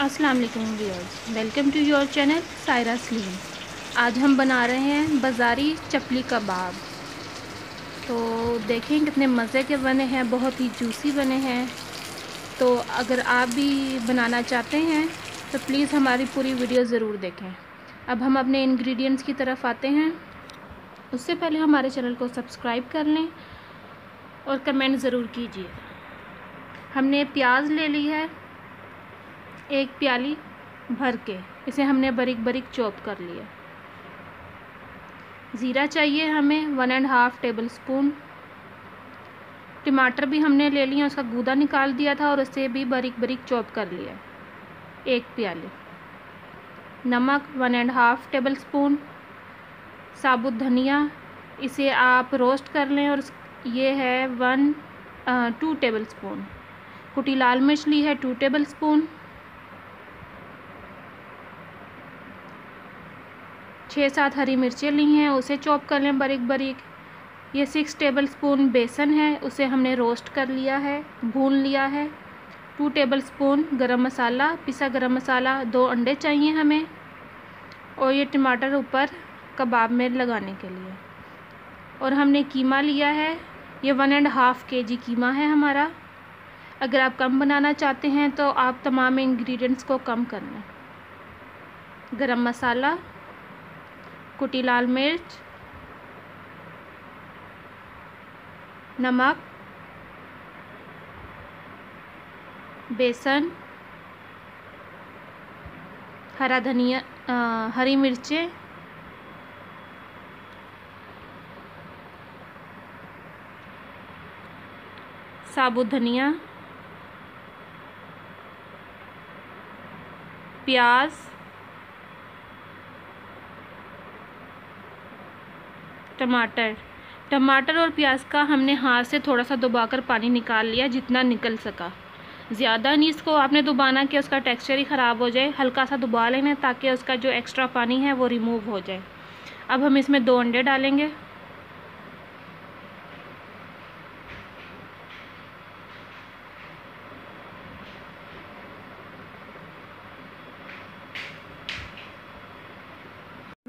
अस्सलाम वालेकुम viewers, welcome to your channel Saira Salim. आज हम बना रहे हैं बाज़ारी चपली कबाब। तो देखें कितने मज़े के बने हैं, बहुत ही जूसी बने हैं। तो अगर आप भी बनाना चाहते हैं तो प्लीज़ हमारी पूरी वीडियो ज़रूर देखें। अब हम अपने इंग्रेडिएंट्स की तरफ़ आते हैं। उससे पहले हमारे चैनल को सब्सक्राइब कर लें और कमेंट ज़रूर कीजिए। हमने प्याज ले ली है एक प्याली भर के, इसे हमने बारीक बारीक चॉप कर लिया। ज़ीरा चाहिए हमें one and half tablespoon टमाटर भी हमने ले लिया, उसका गूदा निकाल दिया था और उसे भी बारीक बारीक चॉप कर लिया। एक प्याली। नमक one and half tablespoon साबुत धनिया, इसे आप रोस्ट कर लें और ये है वन टू टेबल स्पून कुटी लाल मिर्च ली है टू टेबल स्पून छः सात हरी मिर्चें ली हैं, उसे चॉप कर लें बारीक बारीक। ये सिक्स टेबल स्पून बेसन है, उसे हमने रोस्ट कर लिया है, भून लिया है। टू टेबल स्पून गर्म मसाला, पिसा गरम मसाला, दो अंडे चाहिए हमें। और ये टमाटर ऊपर कबाब में लगाने के लिए। और हमने कीमा लिया है, ये वन एंड हाफ़ के जी कीमा है हमारा। अगर आप कम बनाना चाहते हैं तो आप तमाम इंग्रेडिएंट्स को कम कर लें। गरम मसाला कुटी लाल मिर्च नमक बेसन हरा धनिया हरी मिर्चें साबुत धनिया प्याज टमाटर। टमाटर और प्याज का हमने हाथ से थोड़ा सा दबाकर पानी निकाल लिया, जितना निकल सका। ज़्यादा नहीं इसको आपने दुबाना कि उसका टेक्सचर ही ख़राब हो जाए हल्का सा दुबा लेना ताकि उसका जो एक्स्ट्रा पानी है वो रिमूव हो जाए। अब हम इसमें दो अंडे डालेंगे।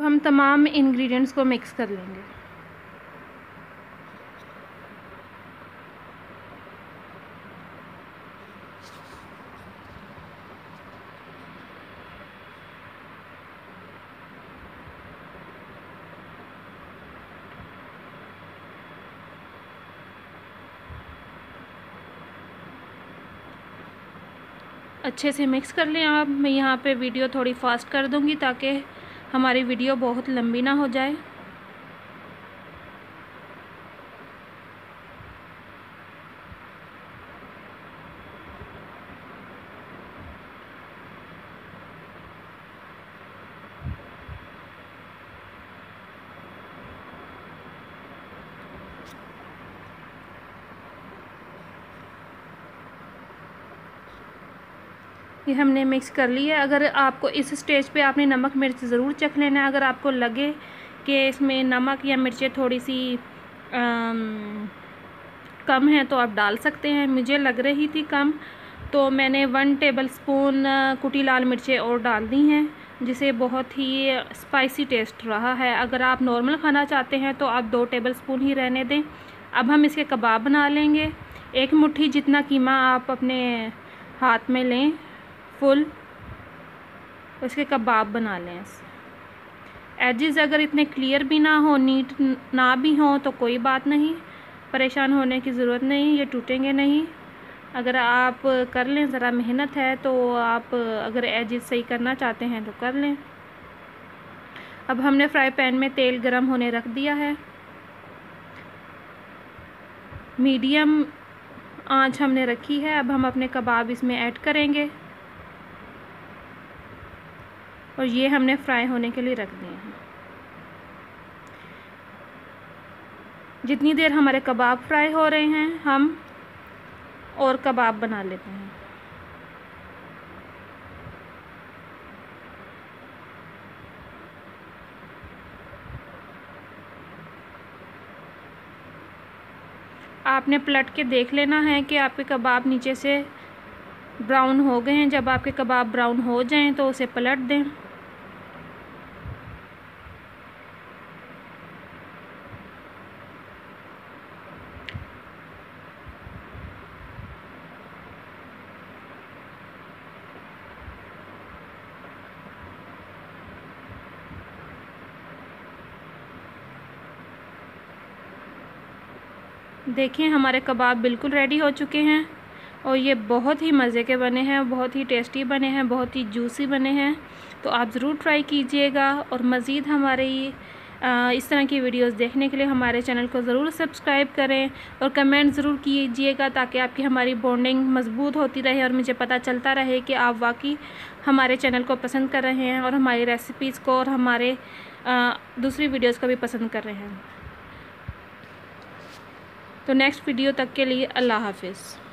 हम तमाम इंग्रेडिएंट्स को मिक्स कर लेंगे। अच्छे से मिक्स कर लें आप। मैं यहाँ पे वीडियो थोड़ी फास्ट कर दूँगी ताकि हमारी वीडियो बहुत लंबी ना हो जाए। ये हमने मिक्स कर लिया है। अगर आपको इस स्टेज पे आपने नमक मिर्च ज़रूर चख लेना है अगर आपको लगे कि इसमें नमक या मिर्चें थोड़ी सी आम, कम है तो आप डाल सकते हैं। मुझे लग रही थी कम तो मैंने वन टेबल स्पून कुटी लाल मिर्चें और डाल दी हैं जिसे बहुत ही स्पाइसी टेस्ट रहा है। अगर आप नॉर्मल खाना चाहते हैं तो आप दो टेबल स्पून ही रहने दें। अब हम इसके कबाब बना लेंगे। एक मुट्ठी जितना कीमा आप अपने हाथ में लें फुल, उसके कबाब बना लें एजेस अगर इतने क्लियर भी ना हो, नीट ना भी हो तो कोई बात नहीं। परेशान होने की ज़रूरत नहीं, ये टूटेंगे नहीं। अगर आप कर लें, ज़रा मेहनत है तो आप अगर एजेस सही करना चाहते हैं तो कर लें। अब हमने फ्राई पैन में तेल गरम होने रख दिया है। मीडियम आँच हमने रखी है, अब हम अपने कबाब इसमें ऐड करेंगे। और ये हमने फ्राई होने के लिए रख दिए हैं। जितनी देर हमारे कबाब फ्राई हो रहे हैं, हम और कबाब बना लेते हैं। आपने पलट के देख लेना है कि आपके कबाब नीचे से ब्राउन हो गए हैं। जब आपके कबाब ब्राउन हो जाएँ तो उसे पलट दें। देखें, हमारे कबाब बिल्कुल रेडी हो चुके हैं और ये बहुत ही मज़े के बने हैं, बहुत ही टेस्टी बने हैं, बहुत ही जूसी बने हैं। तो आप ज़रूर ट्राई कीजिएगा और मज़ीद हमारे इस तरह की वीडियोस देखने के लिए हमारे चैनल को ज़रूर सब्सक्राइब करें और कमेंट ज़रूर कीजिएगा ताकि आपकी हमारी बॉन्डिंग मज़बूत होती रहे और मुझे पता चलता रहे कि आप वाकई हमारे चैनल को पसंद कर रहे हैं और हमारी रेसिपीज़ को और हमारे दूसरी वीडियोज़ को भी पसंद कर रहे हैं। तो नेक्स्ट वीडियो तक के लिए अल्लाह हाफिज़।